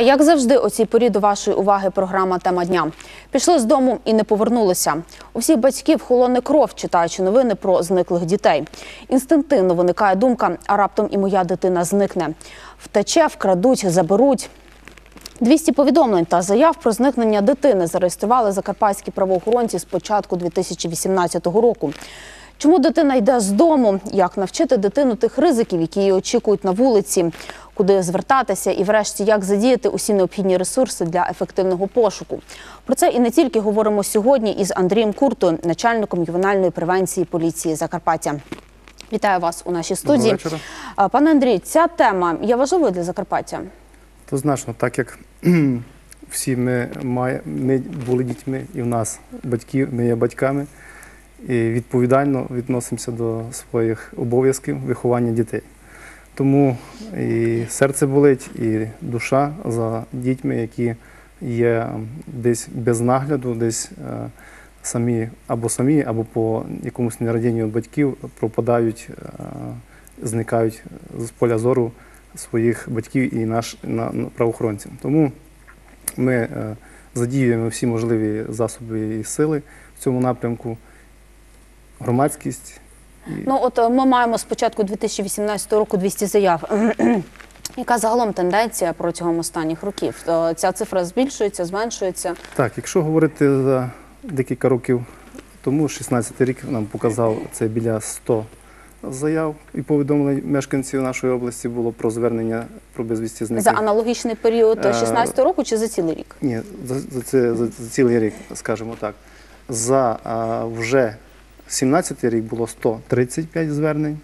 Як завжди, у цій порі до вашої уваги програма Тема дня. Пішли з дому і не повернулися. У всіх батьків холоне кров, читаючи новини про зниклих дітей. Інстинктивно виникає думка, а раптом і моя дитина зникне. Втече, вкрадуть, заберуть. 200 повідомлень та заяв про зникнення дитини зареєстрували закарпатські правоохоронці з початку 2018 року. Чому дитина йде з дому? Як навчити дитину тих ризиків, які її очікують на вулиці, куди звертатися, і, врешті, як задіяти усі необхідні ресурси для ефективного пошуку? Про це і не тільки говоримо сьогодні із Андрієм Куртою, начальником ювенальної превенції поліції Закарпаття. Вітаю вас у нашій студії. Доброго вечора. Пане Андрій, ця тема є важливою для Закарпаття. То значно, так як всі ми, ми були дітьми, і в нас батьки, ми є батьками, і відповідально відносимося до своїх обов'язків виховання дітей. Тому і серце болить, і душа за дітьми, які є десь без нагляду, десь е, самі або самі, або по якомусь нерадінню батьків пропадають, е, зникають з поля зору своїх батьків і наш на, правоохоронців. Тому ми е, задіюємо всі можливі засоби і сили в цьому напрямку, громадськість. Ну от е, ми маємо з початку 2018 року 200 заяв. Яка загалом тенденція протягом останніх років? Е, Ця цифра збільшується, зменшується. Так, якщо говорити за декілька років тому, 16 рік нам показав це біля 100 заяв і повідомлень мешканців нашої області було про звернення про безвісті За аналогічний період Е, 16 року чи за цілий рік? Ні, за, за, це, за, за цілий рік, скажімо так. За а, вже 17 рік було 135 звернень,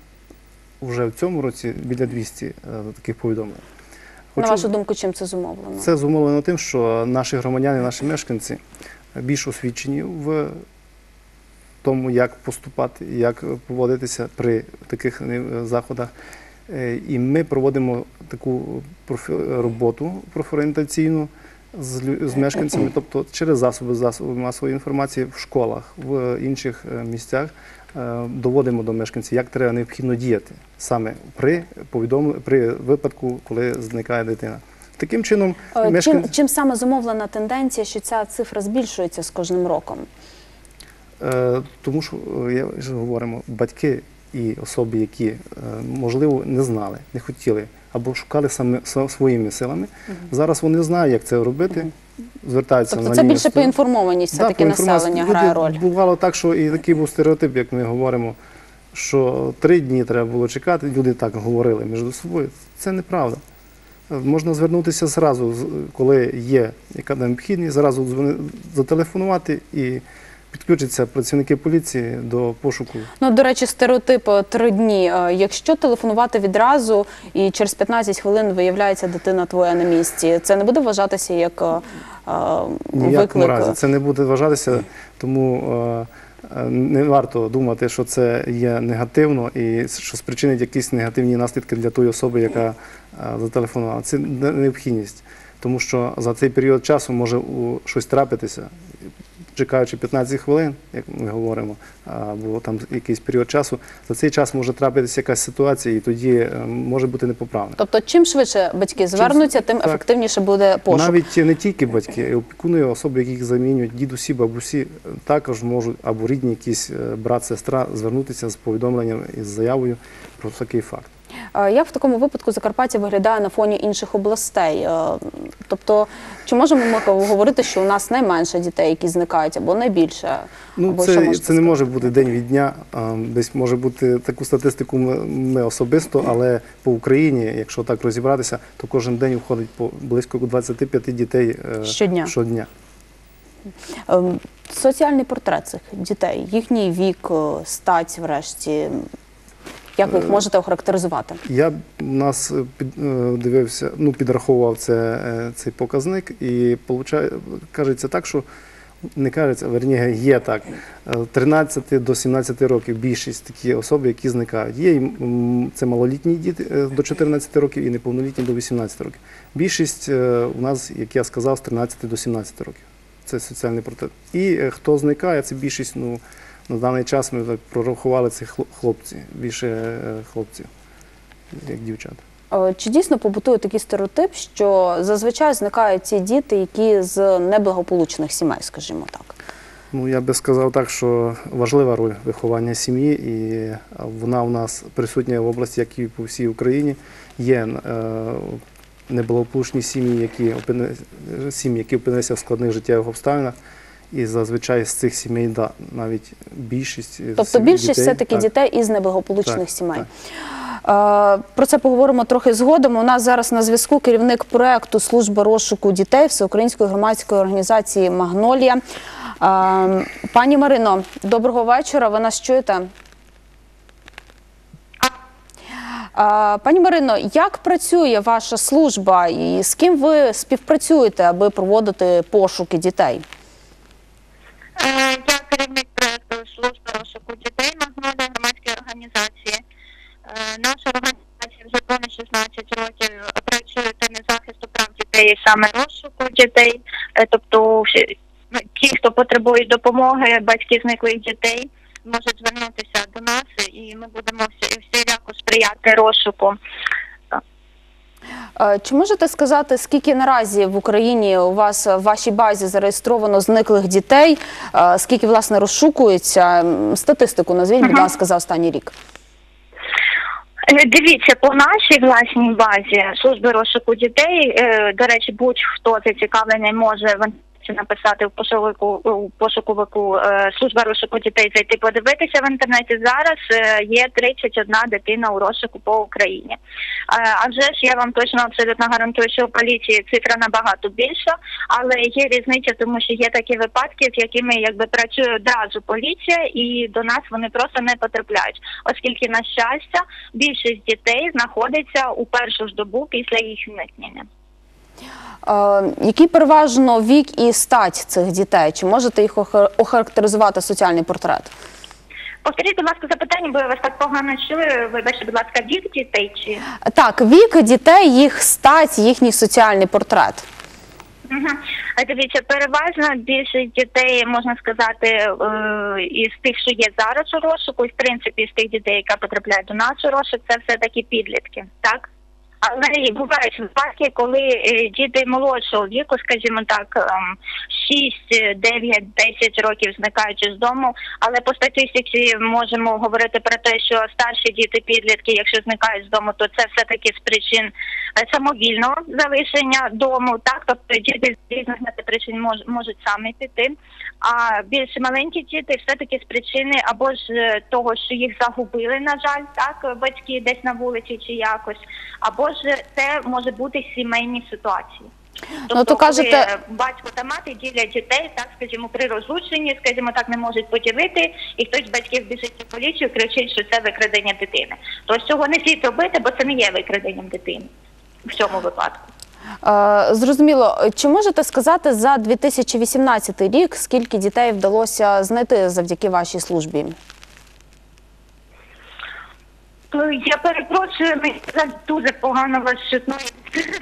вже в цьому році біля 200 е, таких повідомлень. На вашу думку, чим це зумовлено? Це зумовлено тим, що наші громадяни, наші мешканці більш освічені в тому, як поступати, як поводитися при таких е, заходах. Е, І ми проводимо таку профі- роботу профорієнтаційну з, з мешканцями, тобто через засоби, засоби масової інформації в школах, в інших е, місцях е, доводимо до мешканців, як треба необхідно діяти саме при повідомленні, при випадку, коли зникає дитина. Таким чином, Е, Чим, чим саме зумовлена тенденція, що ця цифра збільшується з кожним роком? Тому що я вже говоримо, батьки і особи, які можливо не знали, не хотіли або шукали саме своїми силами. Зараз вони знають, як це робити. Звертаються Тобто на це лінію більше 100. поінформованість Да, все-таки по населення Люди- грає роль. Бувало так, що і такий був стереотип, як ми говоримо, що три дні треба було чекати. Люди так говорили між собою. Це неправда. Можна звернутися зразу, коли є яка необхідність, зразу зателефонувати і підключаться працівники поліції до пошуку. Ну, до речі, стереотип три дні. Е, Якщо телефонувати відразу і через 15 хвилин виявляється дитина твоя на місці, це не буде вважатися як е, е, виклик. разі це не буде вважатися, тому е, не варто думати, що це є негативно і що спричинить якісь негативні наслідки для тої особи, яка зателефонувала. Це необхідність, тому що за цей період часу може щось трапитися. Чекаючи 15 хвилин, як ми говоримо, або там якийсь період часу, за цей час може трапитися якась ситуація, і тоді е, може бути непоправна. Тобто, чим швидше батьки звернуться, тим так. ефективніше буде пошук. Навіть не тільки батьки, опікуни, особи, яких замінюють дідусі, бабусі, також можуть або рідні, якісь е, брат, сестра звернутися з повідомленням і з заявою про такий факт. Е, Як в такому випадку Закарпаття виглядає на фоні інших областей? Е, Тобто, чи можемо ми говорити, що у нас найменше дітей, які зникають, або найбільше? Ну або що це, це не може бути день від дня. Десь може бути таку статистику ми, особисто, але по Україні, якщо так розібратися, то кожен день входить по близько 25 дітей е, Щодня. щодня. Ем, Соціальний портрет цих дітей, їхній вік, стать, врешті. Як ви Е, їх можете охарактеризувати? Я нас е, е, дивився, ну підраховував це, е, цей показник, і получає, кажеться так, що не кажеться, верніше, є так. е, 13 до 17 років більшість такі особи, які зникають. Є це малолітні діти е, до 14 років і неповнолітні до 18 років. Більшість е, у нас, як я сказав, з 13 до 17 років. Це соціальний портрет. І е, хто зникає, це більшість, ну, на даний час ми так прорахували це хло- хлопці, більше е, хлопців, як дівчат. Е, Чи дійсно побутує такий стереотип, що зазвичай зникають ті діти, які з неблагополучних сімей, скажімо так? Ну, я би сказав так, що важлива роль виховання сім'ї, і вона у нас присутня в області, як і по всій Україні. Є е, неблагополучні сім'ї, які опини... сім'ї, які опинилися в складних життєвих обставинах. І зазвичай з цих сімей да, навіть більшість. Тобто більшість дітей, все-таки так, дітей із неблагополучних Так, сімей. Е, Про це поговоримо трохи згодом. У нас зараз на зв'язку керівник проекту служби розшуку дітей Всеукраїнської громадської організації Магнолія. Пані Марино, доброго вечора. Ви нас чуєте? Пані Марино, як працює ваша служба і з ким ви співпрацюєте, аби проводити пошуки дітей? Е, Я керівник проекту служби розшуку дітей Магнолія громадської організації. Е, Наша організація вже понад 16 років працює темі захисту прав дітей саме розшуку дітей. Е, Тобто ті, хто потребує допомоги, батьки зниклих дітей, можуть звернутися до нас, і ми будемо всі- всіляко сприяти розшуку. Е, Чи можете сказати, скільки наразі в Україні у вас в вашій базі зареєстровано зниклих дітей? Е, Скільки власне розшукується? Статистику назвіть, будь ласка, за останній рік. Е, Дивіться, по нашій власній базі служби розшуку дітей, е, до речі, будь-хто зацікавлений може в інтернеті написати в пошуку у пошуковику е, служба розшуку дітей, зайти подивитися в інтернеті. Зараз е, є 31 дитина у розшуку по Україні. Е, А вже ж я вам точно абсолютно гарантую, що у поліції цифра набагато більша, але є різниця, тому що є такі випадки, з якими якби працює одразу поліція, і до нас вони просто не потрапляють, оскільки на щастя більшість дітей знаходиться у першу ж добу після їх зникнення. Е, Який переважно вік і стать цих дітей? Чи можете їх охарактеризувати соціальний портрет? Повторіть, будь ласка, запитання, бо я вас так погано чую. Вибачте, будь ласка, вік дітей чи Так, вік дітей, їх стать, їхній соціальний портрет. Угу. Дивіться, переважно більшість дітей, можна сказати, е, із тих, що є зараз у розшуку, і в принципі з тих дітей, які потрапляють до нас у розшук, це все таки підлітки, так? Але бувають випадки, коли е, діти молодшого віку, скажімо так, ем, 6, 9, 10 років зникаючи з дому. Але по статистиці можемо говорити про те, що старші діти, підлітки, якщо зникають з дому, то це все таки з причин е, самовільного залишення дому. Так, тобто діти з різних причин мож, можуть самі піти. А більш маленькі діти все таки з причини або ж е, того, що їх загубили, на жаль, так батьки десь на вулиці чи якось, або ж це може бути сімейні ситуації. Тобто, Ну, то кажете- коли батько та мати ділять дітей, так скажімо, при розлученні, скажімо так, не можуть поділити, і хтось з батьків біжить у поліцію, кричить, що це викрадення дитини. То цього не слід робити, бо це не є викраденням дитини в цьому випадку. Е, Зрозуміло, чи можете сказати за 2018 рік, скільки дітей вдалося знайти завдяки вашій службі? То Я перепрошую, мені зараз дуже погано вас чутно.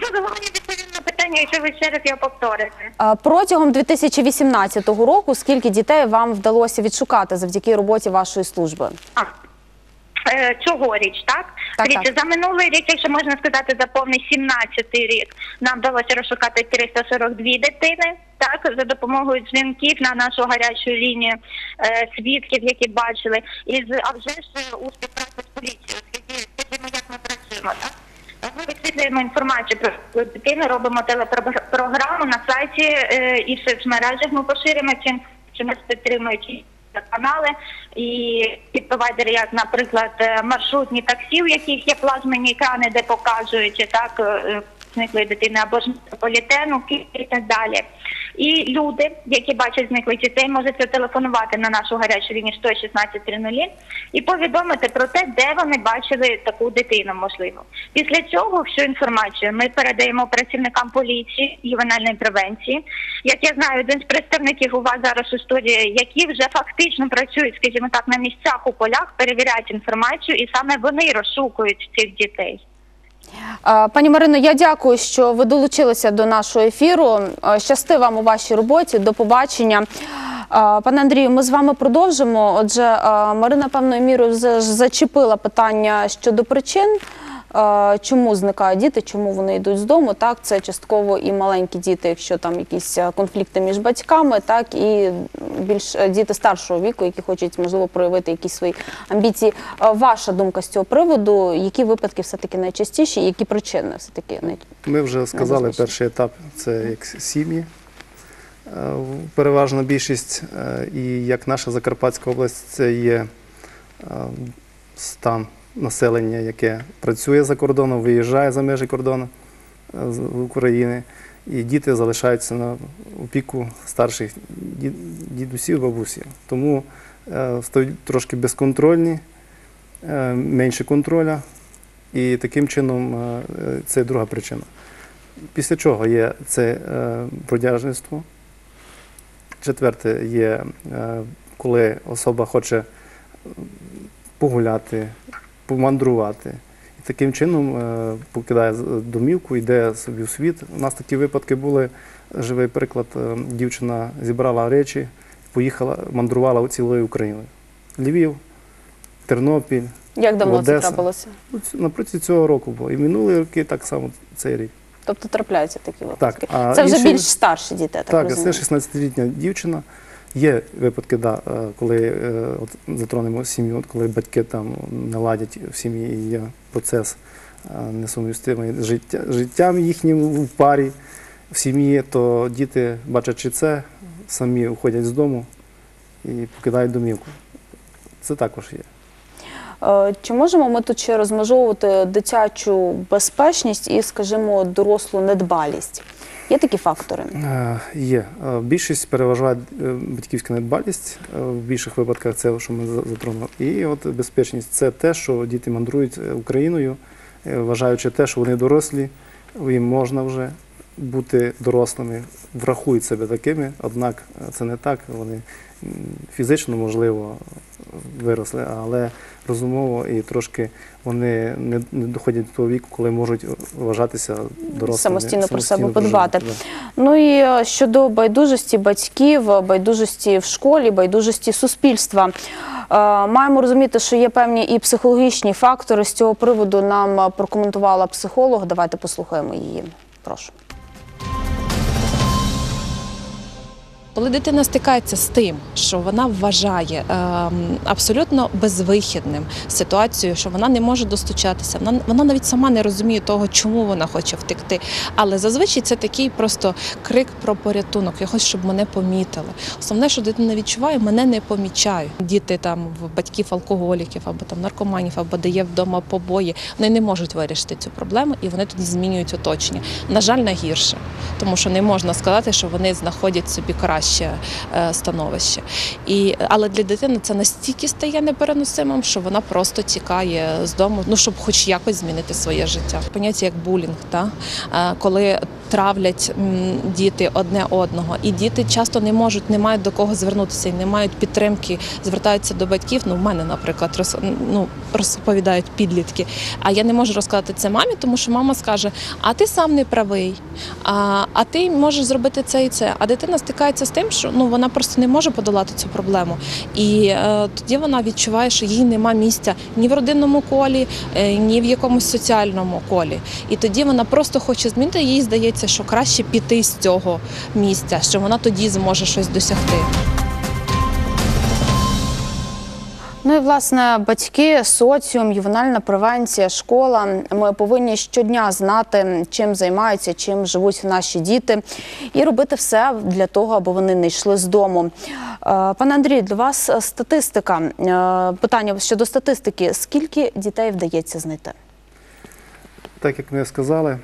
Задоволення відповім на питання, якщо ви ще раз його повторите. Е, Протягом 2018 року скільки дітей вам вдалося відшукати завдяки роботі вашої служби? А, цьогоріч, так? Так, Дивіться, так. за минулий рік, якщо можна сказати, за повний 17-й рік, нам вдалося розшукати 342 дитини, так, за допомогою дзвінків на нашу гарячу лінію е, свідків, які бачили, і з, а вже ж е, у співпраці з поліцією, скажімо, як ми працюємо, так? Ми висвітлюємо інформацію про дитину, робимо телепрограму на сайті е, і в соцмережах. Ми поширюємо цю інформацію, нас підтримують канали. І підпровайдери, як, наприклад, е, маршрутні таксі, у яких є плазмені екрани, де показують так е, зниклої дитини або ж метрополітену, і так далі. І люди, які бачать зниклих дітей, можуть зателефонувати на нашу гарячу лінію 116 і повідомити про те, де вони бачили таку дитину, можливо. Після цього всю інформацію ми передаємо працівникам поліції ювенальної превенції. Як я знаю, один з представників у вас зараз у студії, які вже фактично працюють, скажімо так, на місцях у полях, перевіряють інформацію, і саме вони розшукують цих дітей. Е, Пані Марино, я дякую, що ви долучилися до нашого ефіру. Е, Щасти вам у вашій роботі. До побачення. Е, Пане Андрію, ми з вами продовжимо. Отже, Марина певною мірою зачепила питання щодо причин Чому зникають діти, чому вони йдуть з дому? Так, це частково і маленькі діти, якщо там якісь е, конфлікти між батьками, так і більш е, діти старшого віку, які хочуть можливо проявити якісь свої амбіції. Е, Ваша думка з цього приводу? Які випадки все таки найчастіші, які причини все таки най... Ми вже сказали, перший етап це як сім'ї. Переважна більшість, і як наша Закарпатська область, це є стан населення, яке працює за кордоном, виїжджає за межі кордону е, України. І діти залишаються на опіку старших дідусів, бабусів. Тому е, стають трошки безконтрольні, е, менше контроля. І таким чином це друга причина. Після чого є це бродяжництво. Четверте є, коли особа хоче погуляти, помандрувати. І таким чином е, покидає домівку, йде собі в світ. У нас такі випадки були. Живий приклад, е, дівчина зібрала речі, поїхала, мандрувала цілою Україною. Львів, Тернопіль. як давно це трапилося? Ну, ц- цього року було. І минулі роки так само цей рік. Тобто трапляються такі випадки. Так, це вже інші- більш старші діти, я так, Так, розумію. це 16-літня дівчина. Є випадки, да, е, коли е, от, затронемо сім'ю, коли батьки там не ладять в сім'ї і є процес е, несумістимий життя, життям їхнім в парі, в сім'ї, то діти, бачачи це, самі уходять з дому і покидають домівку. Це також є. Е, Чи можемо ми тут ще розмежовувати дитячу безпечність і, скажімо, дорослу недбалість? Є такі фактори? Е, Є. Е, Більшість переважає батьківська недбалість. В більших випадках це, що ми за- затронули. І от безпечність це те, що діти мандрують Україною, вважаючи те, що вони дорослі, їм можна вже бути дорослими, врахують себе такими, однак це не так. Вони фізично, можливо, виросли, але розумово і трошки вони не, не доходять до того віку, коли можуть вважатися дорослими. Самостійно про себе подбати. Ну і е, щодо байдужості батьків, е, байдужості в школі, байдужості суспільства. Е, Маємо розуміти, що є певні і психологічні фактори. З цього приводу нам прокоментувала психолог. Давайте послухаємо її. Прошу. Коли дитина стикається з тим, що вона вважає ем, абсолютно безвихідним ситуацію, що вона не може достучатися, вона, вона навіть сама не розуміє того, чому вона хоче втекти. Але зазвичай це такий просто крик про порятунок. Я хочу, щоб мене помітили. Основне, що дитина відчуває, мене не помічають. Діти там в батьків алкоголіків або там наркоманів, або де є вдома побої, вони не можуть вирішити цю проблему, і вони тоді змінюють оточення. На жаль, на гірше, тому що не можна сказати, що вони знаходять собі краще е, становище. І, але для дитини це настільки стає непереносимим, що вона просто тікає з дому, ну щоб хоч якось змінити своє життя. Поняття як булінг, та? Е, коли травлять діти одне одного, і діти часто не можуть, не мають до кого звернутися не мають підтримки, звертаються до батьків. Ну, в мене, наприклад, роз, ну, розповідають підлітки. А я не можу розказати це мамі, тому що мама скаже: а ти сам не правий, а, а ти можеш зробити це і це. А дитина стикається з тим, що ну вона просто не може подолати цю проблему. І е, тоді вона відчуває, що їй нема місця ні в родинному колі, е, ні в якомусь соціальному колі. І тоді вона просто хоче змінити. Їй здається, що краще піти з цього місця, що вона тоді зможе щось досягти. Ну і власне батьки, соціум, ювенальна превенція, школа. Ми повинні щодня знати, чим займаються, чим живуть наші діти, і робити все для того, аби вони не йшли з дому. Е, Пане Андрію, для вас статистика. Е, Питання щодо статистики: скільки дітей вдається знайти? Так як ми сказали,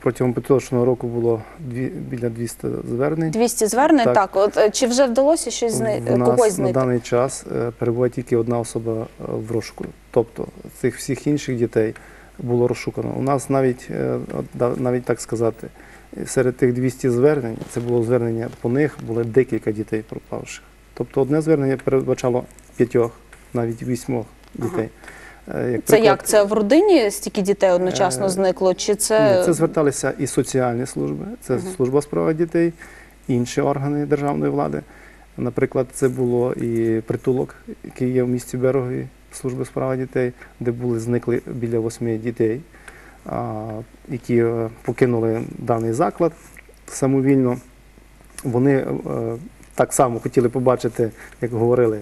протягом поточного року було дві, біля 200 звернень. 200 звернень. Так, Так. от е, чи вже вдалося щось В знайти нас когось на даний час е, перебуває тільки одна особа е, в розшуку. Тобто цих всіх інших дітей було розшукано. У нас навіть, навіть так сказати, серед тих 200 звернень, це було звернення по них, було декілька дітей пропавших. Тобто одне звернення передбачало п'ятьох, навіть вісьмох дітей. Е, Як Це приклад, як? Це в родині стільки дітей одночасно Е, зникло? Чи це, Ні, це зверталися і соціальні служби, це служба з права дітей, інші органи державної влади. Наприклад, це було і притулок, який є в місті Берегові, служби у справах дітей, де були зникли біля восьми дітей, які е, покинули даний заклад самовільно. Вони е, так само хотіли побачити, як говорили,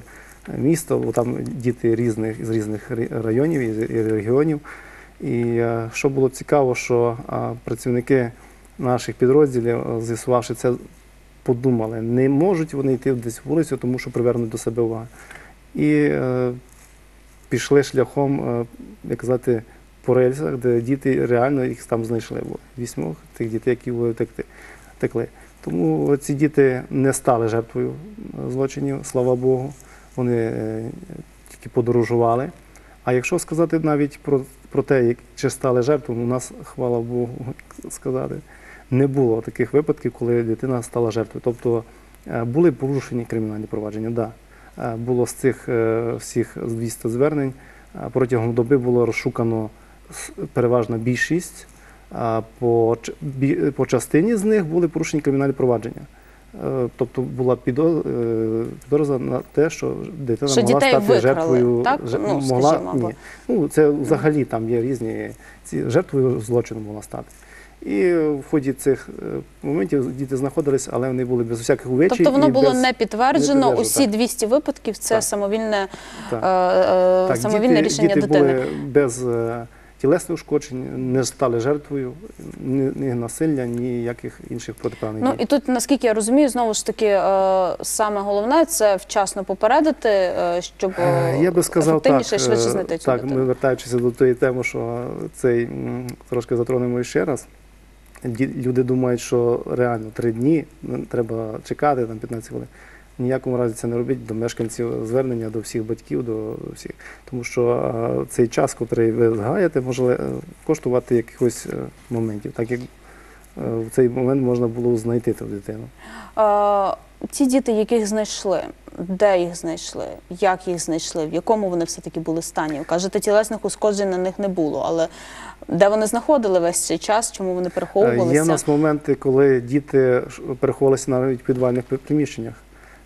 місто, бо там діти різних з різних районів і регіонів. І е, що було цікаво, що працівники наших підрозділів, е, з'ясувавши це, подумали, не можуть вони йти десь вулицю, тому що привернуть до себе увагу. І е, пішли шляхом, е, як казати, по рельсах, де діти реально їх там знайшли. Було вісьмох тих дітей, які були втекли. Тому ці діти не стали жертвою е, злочинів, слава Богу. Вони е, тільки подорожували. А якщо сказати навіть про, про те, чи стали жертвами, у нас, хвала Богу, сказати, не було таких випадків, коли дитина стала жертвою. Тобто е, були порушені кримінальні провадження, да. Е, Було з цих всіх з 200 звернень. Протягом доби було розшукано переважна більшість. По, по частині з них були порушені кримінальні провадження. Е, Тобто була е, підозра на те, що дитина Що могла стати викрали, жертвою. так? же- Ну, могла, скажімо, або- ні. Ну, це взагалі там є різні ці жертвою злочину могла стати. І в ході цих е, моментів діти знаходились, але вони були без всяких увечій. Тобто воно і було без... не підтверджено. не Усі так. 200 випадків це Так. самовільне, Так. е, е, Так, самовільне діти, рішення діти дитини. були без е, тілесних ушкоджень, не стали жертвою ні, ні насилля, ніяких інших протиправних Ну і тут, наскільки я розумію, знову ж таки, е, саме головне це вчасно попередити, е, щоб Е, Я би сказав ефективніше так, швидше знайти цю так, дитину. ми вертаючися до тієї теми, що цей трошки затронемо ще раз. Люди думають, що реально три дні ну, треба чекати там 15 хвилин. Ніякому разі це не робіть до мешканців звернення до всіх батьків, до всіх. Тому що цей час, який ви згаєте, може е, коштувати якихось е, моментів, так як е, в цей момент можна було знайти ту дитину. Е, Ті діти, яких знайшли, де їх знайшли, як їх знайшли, в якому вони все-таки були стані? Кажете, тілесних ушкоджень на них не було, але де вони знаходили весь цей час, чому вони переховувалися? Є в нас моменти, коли діти переховувалися навіть в підвальних приміщеннях.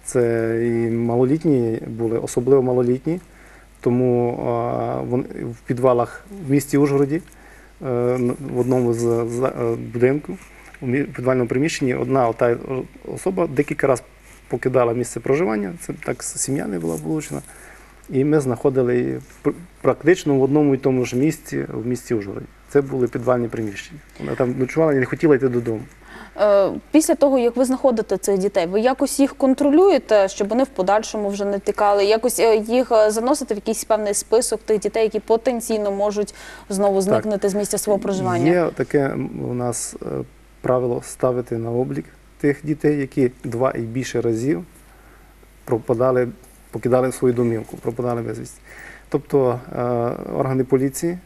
Це і малолітні були, особливо малолітні. Тому в підвалах в місті Ужгороді, е, в одному з, е, будинків, у підвальному приміщенні, одна ота особа декілька разів покидала місце проживання. Це так сім'я не була влучена. І ми знаходили її практично в одному і тому ж місці в місті Ужгороді. Це були підвальні приміщення. Вона там ночувала і не хотіла йти додому. Е, Після того, як ви знаходите цих дітей, ви якось їх контролюєте, щоб вони в подальшому вже не тікали, якось е, їх е, заносите в якийсь певний список тих дітей, які потенційно можуть знову зникнути з місця свого проживання? Є таке у нас правило ставити на облік тих дітей, які два і більше разів пропадали, покидали свою домівку, пропадали безвісті. Тобто органи поліції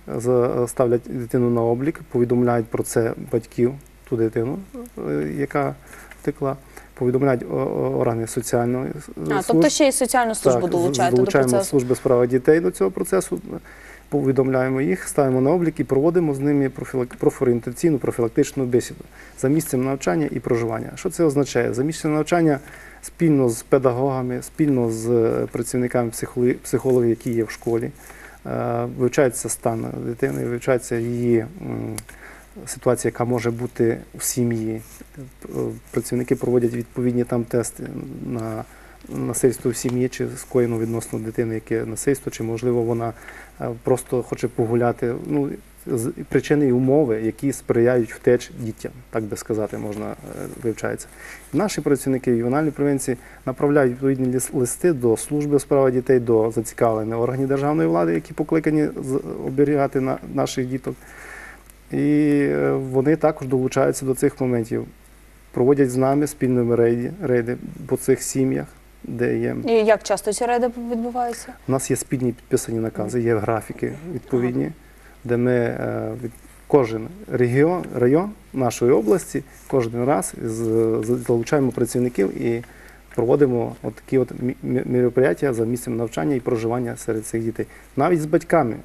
ставлять дитину на облік, повідомляють про це батьків, ту дитину, яка втекла, повідомляють органи соціальної е, А, служби. тобто ще й соціальну службу Так, долучаєте до долучаємо служби справи дітей до цього процесу, повідомляємо їх, ставимо на облік і проводимо з ними профорієнтаційну профілактичну бесіду за місцем навчання і проживання. Що це означає? За місцем навчання спільно з педагогами, спільно з е, працівниками психологів, які є в школі, е, вивчається стан дитини, вивчається її ситуація, яка може бути в сім'ї. Е, Працівники проводять відповідні там тести на насильство в сім'ї, чи скоєно відносно дитини, яке насильство, чи можливо вона е, просто хоче погуляти. Ну, причини і умови, які сприяють втеч дітям, так би сказати, можна е, вивчається. Наші працівники ювенальної превенції направляють відповідні листи до служби у справах дітей, до зацікавлених органів державної влади, які покликані оберігати наших діток. І е, вони також долучаються до цих моментів. Проводять з нами спільними рейди, рейди по цих сім'ях, де є. І як часто ці рейди відбуваються? У нас є спільні підписані накази, є графіки відповідні, де ми е, від кожен регіон, район нашої області кожен раз залучаємо працівників і проводимо от такі от мероприятия за місцем навчання і проживання серед цих дітей. Навіть з батьками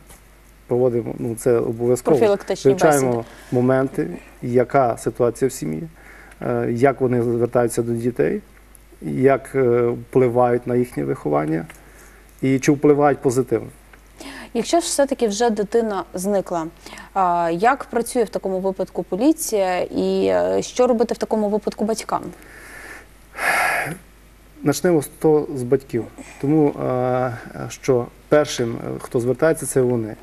проводимо, ну це обов'язково. Вивчаємо бесіди. моменти, яка ситуація в сім'ї, е, як вони звертаються до дітей, як е, впливають на їхнє виховання і чи впливають позитивно. Якщо ж все-таки вже дитина зникла, як працює в такому випадку поліція і е, що робити в такому випадку батькам? Почнемо з того з батьків. Тому що першим, е, хто звертається, це вони.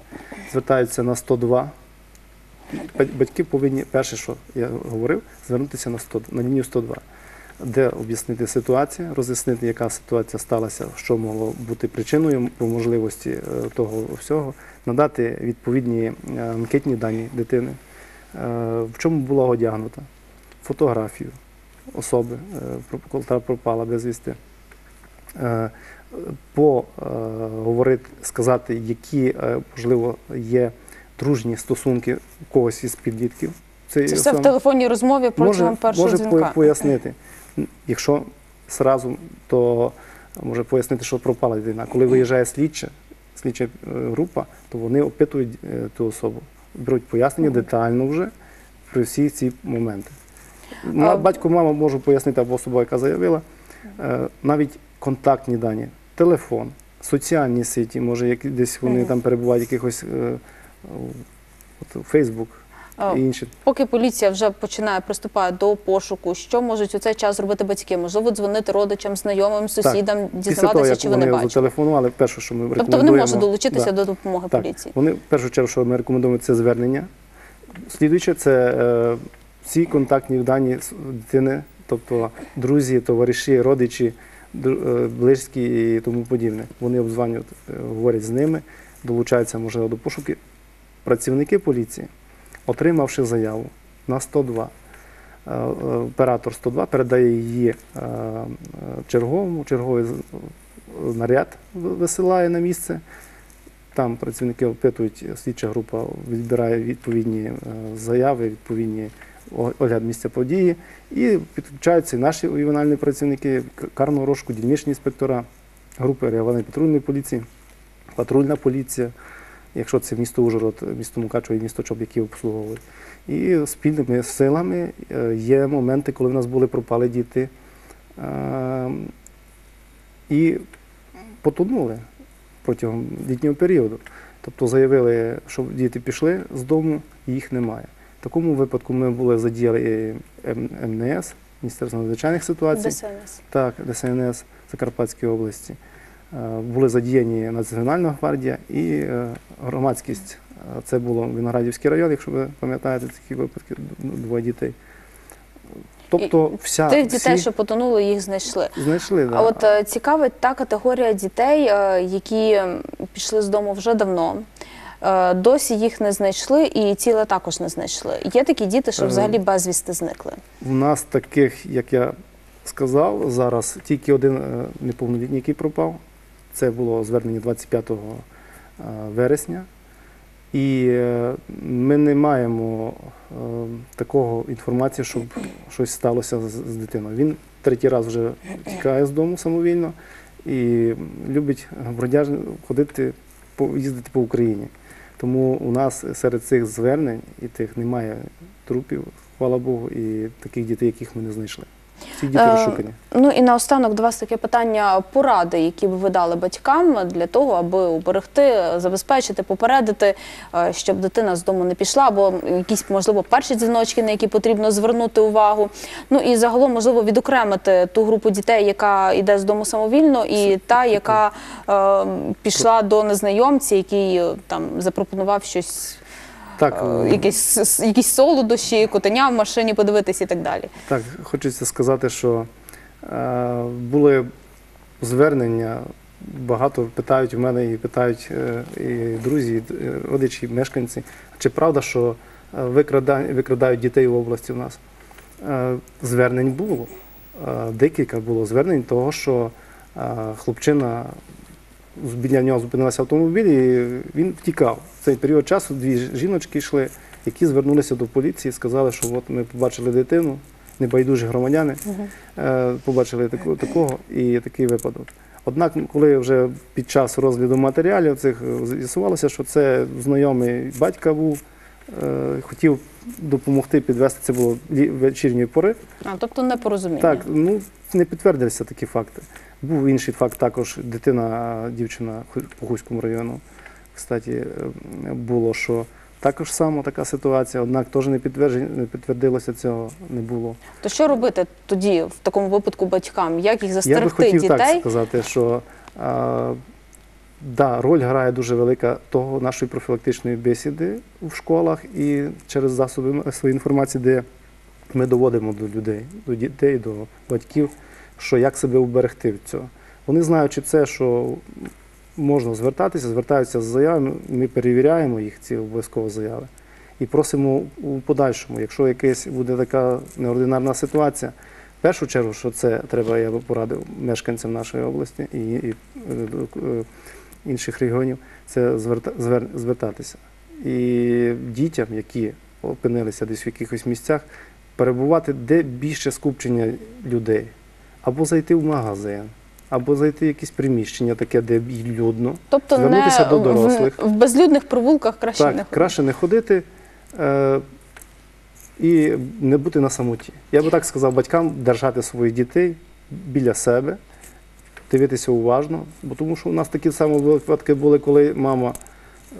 Звертаються на 102. Батьки повинні, перше, що я говорив, звернутися на 100, на лінію 102, де об'яснити ситуацію, роз'яснити, яка ситуація сталася, що могло бути причиною по можливості е, того всього, надати відповідні е, анкетні дані дитини, в чому була одягнута, фотографію особи, яка пропала безвісти. Е, Поговорити, сказати, які, е, можливо, є дружні стосунки у когось із підлітків. цієї Це все в телефонній розмові протягом може, першого може дзвінка. по- пояснити. Якщо зразу, то може пояснити, що пропала дитина. Коли виїжджає слідча, слідча е, група, то вони опитують е, ту особу, беруть пояснення детально вже про всі ці моменти. Батько, мама можу пояснити або особа, яка заявила, е, навіть контактні дані, телефон, соціальні сеті, може, як десь вони там перебувають, якихось е, от, Фейсбук і інші. Поки поліція вже починає приступає до пошуку, що можуть у цей час зробити батьки? Можливо, дзвонити родичам, знайомим, сусідам, того, дізнаватися, як чи вони бачать. зателефонували, перше, що ми рекомендуємо. Тобто вони можуть долучитися Да. до допомоги Так, поліції. Вони в першу чергу, що ми рекомендуємо, це звернення. Слідуюче це е, всі контактні дані дитини, тобто друзі, товариші, родичі, близькі і тому подібне. Вони обзванюють, е, говорять з ними, долучаються, можливо, до пошуки. Працівники поліції, отримавши заяву на 102, е, е, оператор 102 передає її е, е, черговому, черговий наряд висилає на місце. Там працівники опитують, слідча група відбирає відповідні е, заяви, відповідні огляд місця події, і підключаються наші ювенальні працівники карного розшуку, дільничні інспектора, групи реагування патрульної поліції, патрульна поліція, якщо це місто Ужгород, місто Мукачево і місто Чоп, які обслуговують. І спільними силами е, є моменти, коли в нас були пропали діти. е, І потонули протягом літнього періоду. Тобто заявили, що діти пішли з дому, їх немає. В такому випадку ми були задіяли МНС, Міністерство надзвичайних ситуацій, ДСНС. так, ДСНС Закарпатської області. Е, Були задіяні Національна гвардія і е, громадськість. Е, Це було Виноградівський район, якщо ви пам'ятаєте такі випадки, двоє дітей. Тобто вся Тих дітей, всі що потонули, їх знайшли. знайшли. Да. А от цікавить та категорія дітей, які пішли з дому вже давно. Е, Досі їх не знайшли і тіла також не знайшли. Є такі діти, що Е, взагалі безвісти зникли. У нас таких, як я сказав, зараз тільки один е, неповнолітній, який пропав. Це було звернення 25 е, вересня. І ми не маємо такого інформації, щоб щось сталося з, дитиною. Він третій раз вже тікає з дому самовільно і любить бродяжно ходити, їздити по Україні. Тому у нас серед цих звернень і тих немає трупів, хвала Богу, і таких дітей, яких ми не знайшли. Всі діти Е, розшукані. Ну і наостанок до вас таке питання поради, які б ви дали батькам для того, аби уберегти, забезпечити, попередити, е, щоб дитина з дому не пішла, або якісь можливо перші дзвіночки, на які потрібно звернути увагу. Ну і загалом можливо відокремити ту групу дітей, яка йде з дому самовільно, і та, яка е, пішла до незнайомця, який е, там запропонував щось. Так, е, Якісь, якісь солодощі, котеня в машині подивитись і так далі. Так, хочеться сказати, що е, були звернення, багато питають у мене і питають е, і друзі, і е, родичі, і мешканці, чи правда, що е, викрада- викрадають дітей в області у нас? Е, звернень було. Е, декілька було звернень того, що е, хлопчина біля нього зупинилися автомобіль і він втікав. В цей період часу дві жіночки йшли, які звернулися до поліції сказали, що от ми побачили дитину, небайдужі громадяни, угу. побачили таку, такого і такий випадок. Однак, коли вже під час розгляду матеріалів цих е, з'ясувалося, що це знайомий батька був, хотів допомогти підвести, це було вечірньої пори. А, тобто непорозуміння. Так, ну не підтвердилися такі факти. Був інший факт також, дитина, дівчина по Хуському району. кстати, е, було, що також само така ситуація, однак теж не, не підтвердилося цього, не було. То що робити тоді в такому випадку батькам? Як їх Я би застерегти хотів дітей? так сказати, що а, да, роль грає дуже велика того нашої профілактичної бесіди в школах і через засоби своєї інформації, де ми доводимо до людей, до дітей, до батьків, що як себе уберегти від цього. Вони знаючи це, що можна звертатися, звертаються з заявами, ми перевіряємо їх, ці обов'язково заяви, і просимо у подальшому, якщо якась буде така неординарна ситуація, в першу чергу, що це треба, я би порадив мешканцям нашої області і, і е, е, інших регіонів, це зверта, звер, звертатися. І дітям, які опинилися десь в якихось місцях, перебувати де більше скупчення людей, або зайти в магазин, або зайти в якесь приміщення, таке, де людно. Тобто не звернутися до дорослих. В, безлюдних провулках краще не ходити. краще не ходити е, і не бути на самоті. Я би так сказав батькам держати своїх дітей біля себе, дивитися уважно, бо тому що у нас такі самі випадки були, коли мама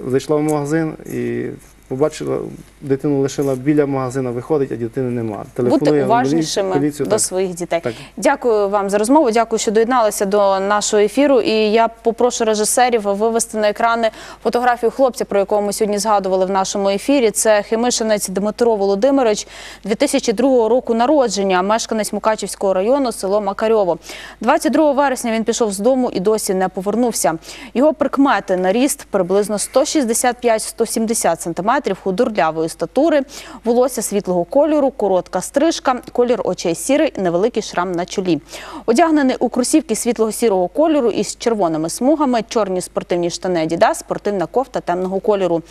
зайшла в магазин і побачила, дитину лишила біля магазина, виходить, а дитини нема. Бути уважнішими поліцію, до так. своїх дітей. Так. Дякую вам за розмову. Дякую, що доєдналися до нашого ефіру. І я попрошу режисерів вивести на екрани фотографію хлопця, про якого ми сьогодні згадували в нашому ефірі. Це химишинець Дмитро Володимирович, 2002 року народження, мешканець Мукачівського району, село Макарьово. 22 вересня він пішов з дому і досі не повернувся. Його прикмети на ріст приблизно 165-170 см, худорлявої статури, волосся світлого кольору, коротка стрижка, колір очей сірий, невеликий шрам на чолі. Одягнений у кросівки світлого сірого кольору із червоними смугами, чорні спортивні штани Adidas, спортивна кофта темного кольору.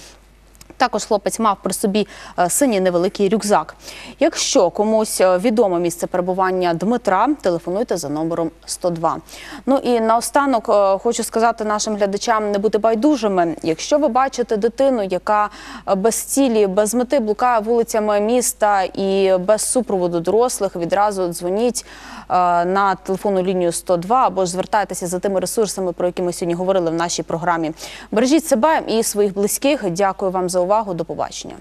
Також хлопець мав при собі е, синій невеликий рюкзак. Якщо комусь е, відомо місце перебування Дмитра, телефонуйте за номером 102. Ну і наостанок е, хочу сказати нашим глядачам не бути байдужими. Якщо ви бачите дитину, яка без цілі, без мети блукає вулицями міста і без супроводу дорослих, відразу дзвоніть на телефонну лінію 102 або ж звертайтеся за тими ресурсами, про які ми сьогодні говорили в нашій програмі. Бережіть себе і своїх близьких. Дякую вам за увагу. До побачення.